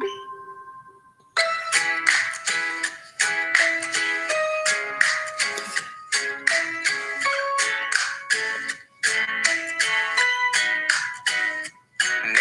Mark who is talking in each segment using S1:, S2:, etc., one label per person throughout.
S1: Thank you.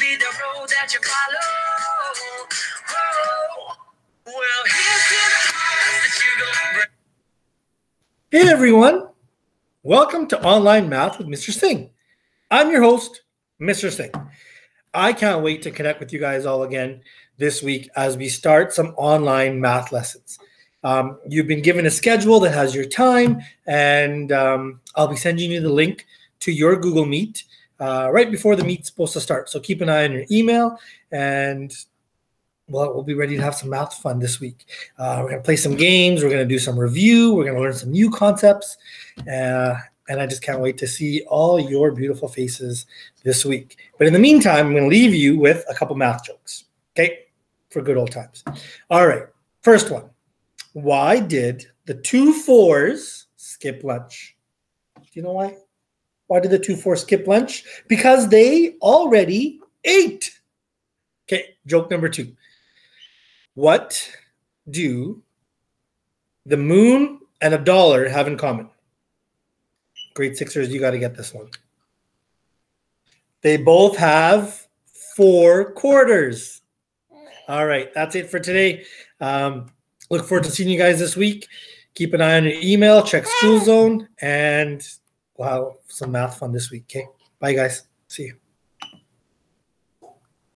S1: Be the road that you follow. Whoa. Well.
S2: Hey everyone, welcome to Online Math with Mr. Singh. I'm your host, Mr. Singh. I can't wait to connect with you guys all again this week as we start some online math lessons. Um, you've been given a schedule that has your time, and um, I'll be sending you the link to your Google Meet uh, right before the meet's supposed to start. So keep an eye on your email, and well, we'll be ready to have some math fun this week. Uh, we're going to play some games. We're going to do some review. We're going to learn some new concepts. Uh, and I just can't wait to see all your beautiful faces this week. But in the meantime, I'm going to leave you with a couple math jokes, okay, for good old times. All right, first one. Why did the two fours skip lunch? Do you know why? Why did the two fours skip lunch? Because they already ate. Okay, joke number two. What do the moon and a dollar have in common? Grade sixers, you got to get this one. They both have four quarters. All right, that's it for today. Um, look forward to seeing you guys this week. Keep an eye on your email, check School Zone, and we'll have some math fun this week. Okay, bye, guys. See you.